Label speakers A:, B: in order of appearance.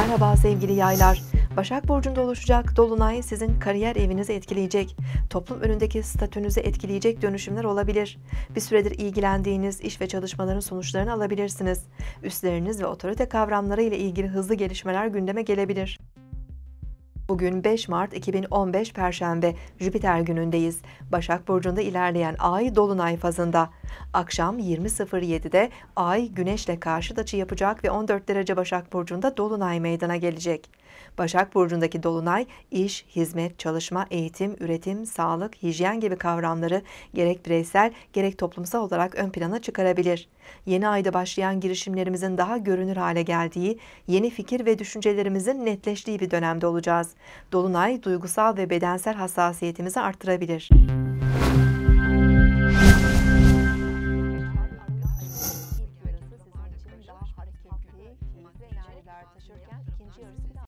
A: Merhaba sevgili yaylar. Başak Burcu'nda oluşacak Dolunay sizin kariyer evinizi etkileyecek. Toplum önündeki statünüzü etkileyecek dönüşümler olabilir. Bir süredir ilgilendiğiniz iş ve çalışmaların sonuçlarını alabilirsiniz. Üstleriniz ve otorite kavramları ile ilgili hızlı gelişmeler gündeme gelebilir. Bugün 5 Mart 2015 Perşembe Jüpiter günündeyiz. Başak Burcu'nda ilerleyen Ay Dolunay fazında. Akşam 20.07'de Ay Güneş'le karşıt açı yapacak ve 14 derece Başak Burcu'nda Dolunay meydana gelecek. Başak Burcu'ndaki Dolunay, iş, hizmet, çalışma, eğitim, üretim, sağlık, hijyen gibi kavramları gerek bireysel gerek toplumsal olarak ön plana çıkarabilir. Yeni ayda başlayan girişimlerimizin daha görünür hale geldiği, yeni fikir ve düşüncelerimizin netleştiği bir dönemde olacağız. Dolunay duygusal ve bedensel hassasiyetimizi arttırabilir.